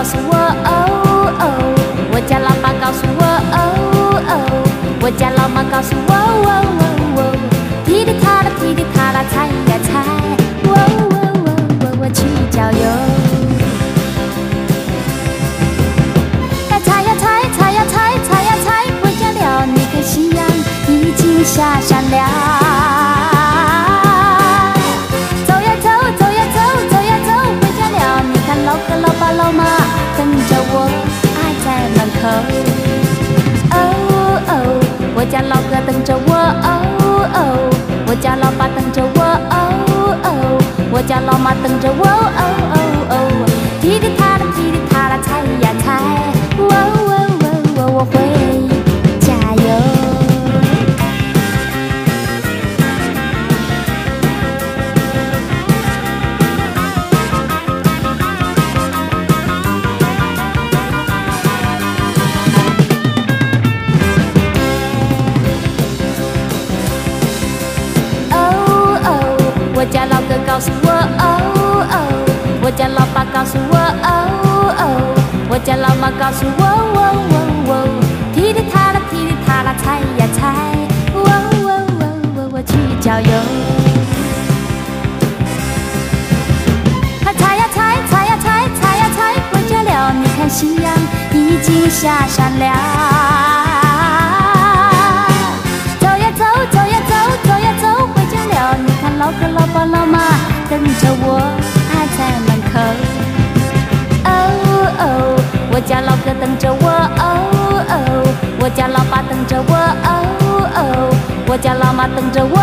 告诉我，哦哦，我家老爸告诉我，哦哦，我家老妈告诉我，哦哦口。哦哦，我家老哥等着我，哦哦，我家老爸等着我，哦哦，我家老妈等着我，哦哦哦，诉我，哦哦，我家老爸告诉我，哦哦，我家老妈告诉我，哦哦哦，踢里踏啦踢里踏啦踩呀踩，哦哦哦哦，我去郊游。踩呀踩，踩呀踩，踩呀踩，回家了，你看夕阳已经下山了。走呀走，走呀走，走呀走，回家了。你看老哥、老爸、老妈等着我，还在门口。哦哦，我家老哥等着我，哦哦，我家老爸等着我，哦哦，我家老妈等着我，